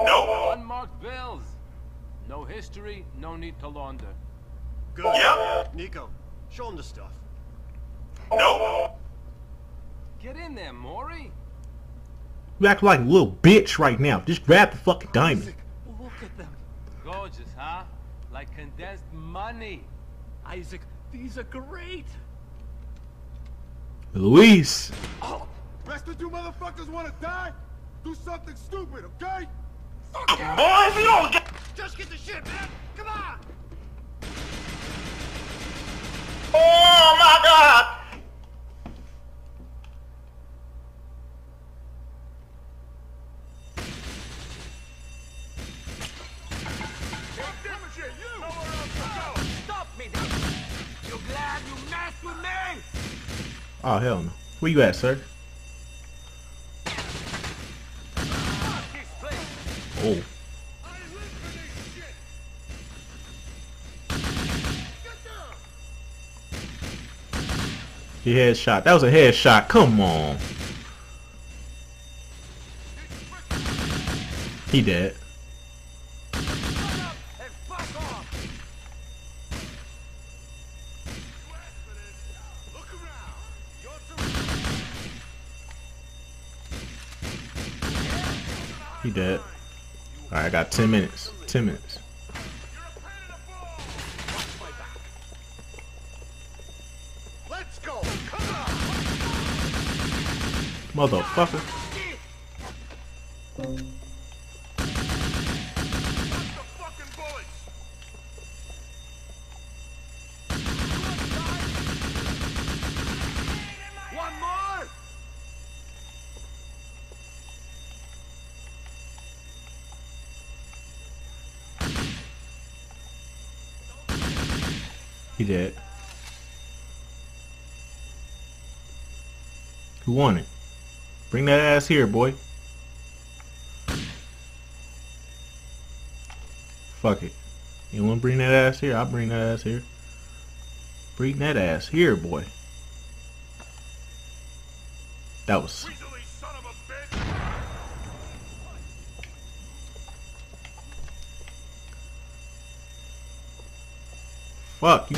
No. Unmarked bills. No history, no need to launder. Good. Yep. Niko, show him the stuff. No. Get in there, Maury. You act like a little bitch right now. Just grab the fucking diamond. Look at them. Gorgeous, huh? Like condensed money. Isaac, these are great. Luis. Oh. Rest of you motherfuckers wanna die? Do something stupid, okay? Boy, if you don't get... Just get the shit, man! Come on! Oh my god! Stop me. You glad you messed with me? Oh hell no. Where you at, sir? Oh. He headshot. That was a headshot. Come on. He dead. He dead. Alright, I got 10 minutes. 10 minutes. Let's go. Motherfucker. He did. Who won it? Bring that ass here, boy. Fuck it. You wanna bring that ass here? I'll bring that ass here. Bring that ass here, boy. That was fuck you.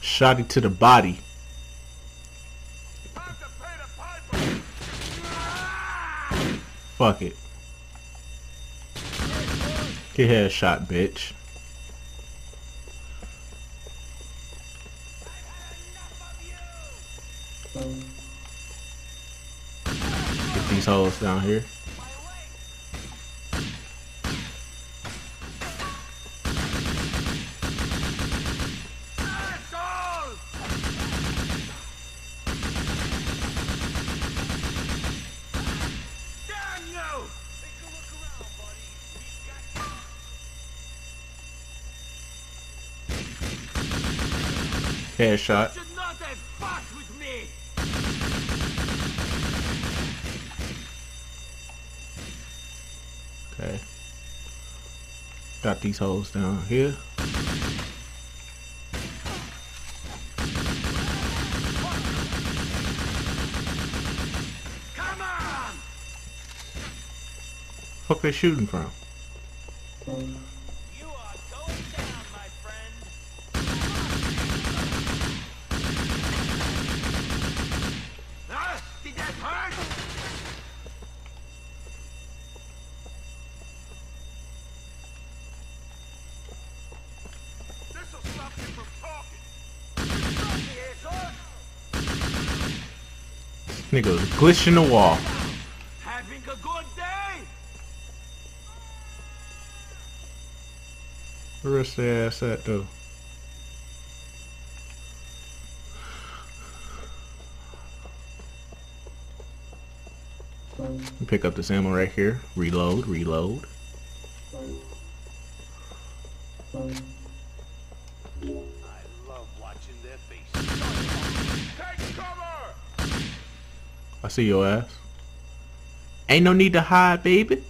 Shot it to the body. Fuck it. Get headshot, bitch. Get these holes down here. Headshot. should not have fucked with me. Okay. Got these holes down here. Come on! Fuck they shooting from? You are going down, my friend. Ah, did that hurt? This'll stop you from talking. Nigga was glitching the wall. Having a good day? Where is the ass at though? Pick up this ammo right here. Reload, reload. I love watching their faces. Take cover! I see your ass. Ain't no need to hide, baby.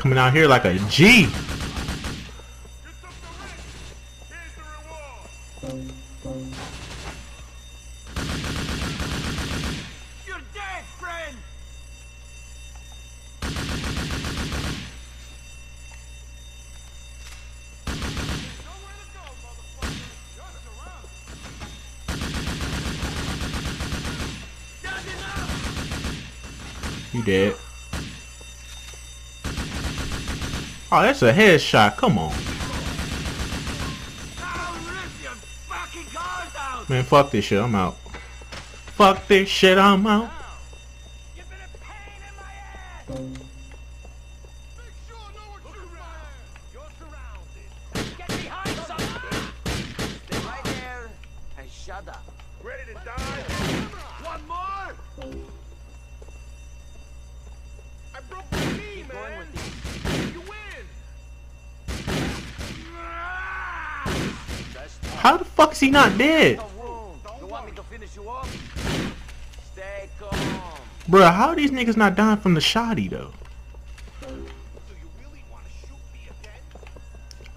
Coming out here like a G. You something rich. Here's the reward. You're dead, friend! Nowhere to go, motherfucker. You're surrounded. That's enough! You dead. Oh, that's a headshot. Come on. Man, fuck this shit. I'm out. Fuck this shit. I'm out. Been a pain in my ass! How the fuck is he not dead? Bruh, how are these niggas not dying from the shoddy though?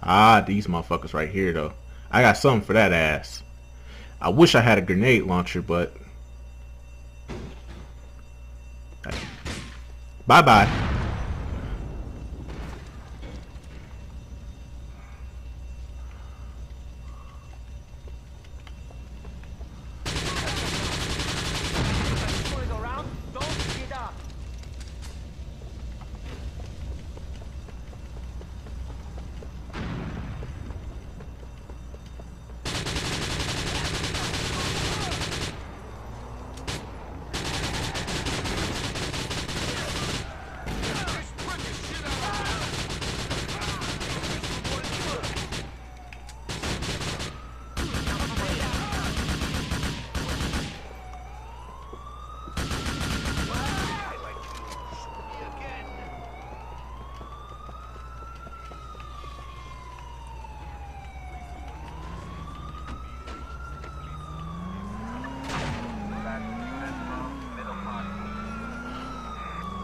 Ah, these motherfuckers right here though. I got something for that ass. I wish I had a grenade launcher, but bye bye bye. Going around, don't get up.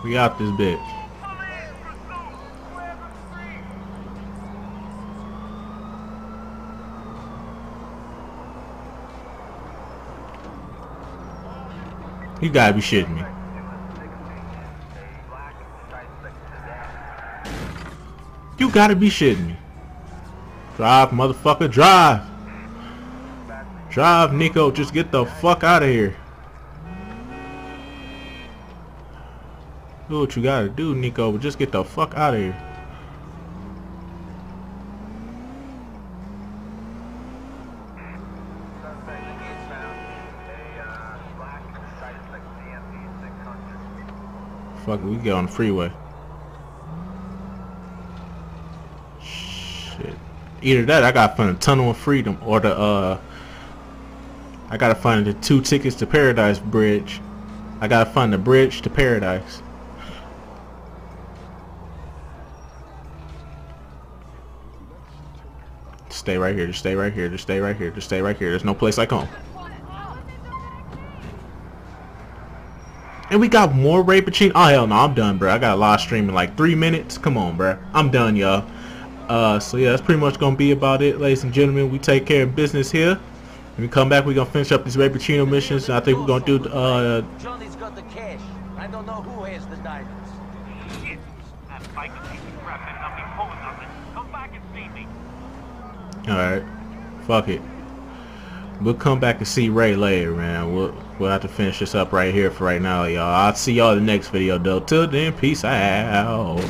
We got this bitch. You gotta be shitting me. You gotta be shitting me. Drive, motherfucker, drive. Drive, Niko. Just get the fuck out of here. Do what you gotta do, Niko, but just get the fuck out of here. Fuck we get on the freeway. Shit. Either that, I gotta find a tunnel of freedom, or the uh, I gotta find the two tickets to Paradise Bridge. I gotta find the bridge to Paradise. Stay right here. Just stay right here. Just stay right here. Just stay right here. There's no place like home. And we got more Ray Boccino. Oh hell no, I'm done, bro. I got a live stream in like three minutes. Come on, bro. I'm done, y'all. Uh, so yeah, that's pretty much gonna be about it, ladies and gentlemen. We take care of business here. When we come back, we're gonna finish up these Ray Boccino missions. And I think we're gonna do uh, Johnny's got the cash. I don't know who has the diamonds. Shit. That bike is keeping crap and not be pulling nothing. Come back and see me. Alright. Fuck it. We'll come back and see Ray later, man. We'll we'll have to finish this up right here for right now, y'all. I'll see y'all in the next video though. Till then, peace out.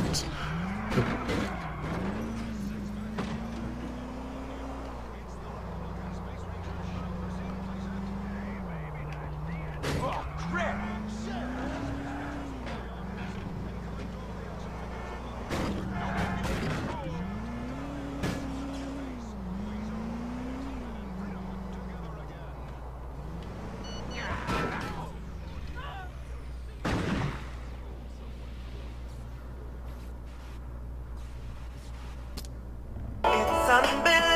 Unbelievable.